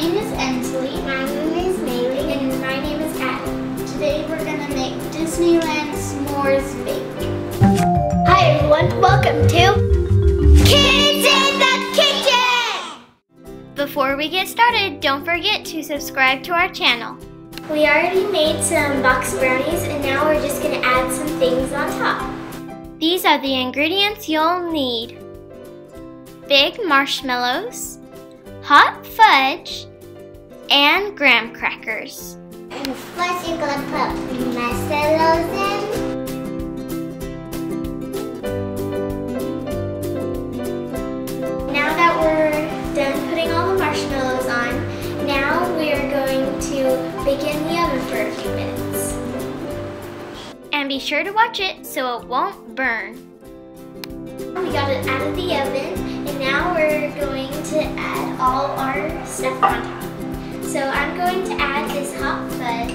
name is Ensley. My name is Mailey. And my name is Addy. Today we're gonna make Disneyland s'mores bake. Hi everyone, welcome to Kids in the Kitchen! Before we get started, don't forget to subscribe to our channel. We already made some box brownies and now we're just gonna add some things on top. These are the ingredients you'll need. Big marshmallows, hot fudge, and graham crackers. And first you're gonna put marshmallows in. Now that we're done putting all the marshmallows on, now we're going to bake in the oven for a few minutes. And be sure to watch it so it won't burn. We got it out of the oven, we're going to add all our stuff on top. So I'm going to add this hot fudge.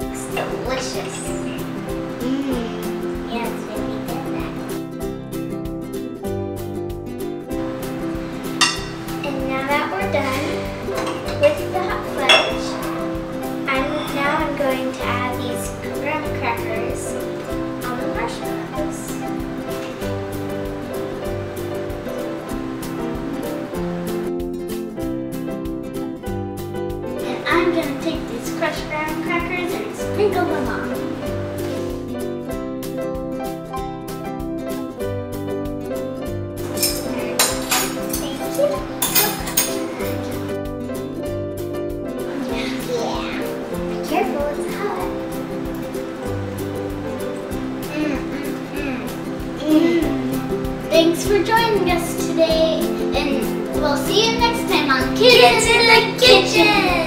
It's delicious. Mmm, yeah, it's really good. And now that we're done with the hot fudge, I'm now I'm going to add these graham crackers I'm gonna take these crushed graham crackers and sprinkle them on. Thank you. Yeah. Be careful, it's hot. Thanks for joining us today, and we'll see you next time on Kids, in the Kitchen.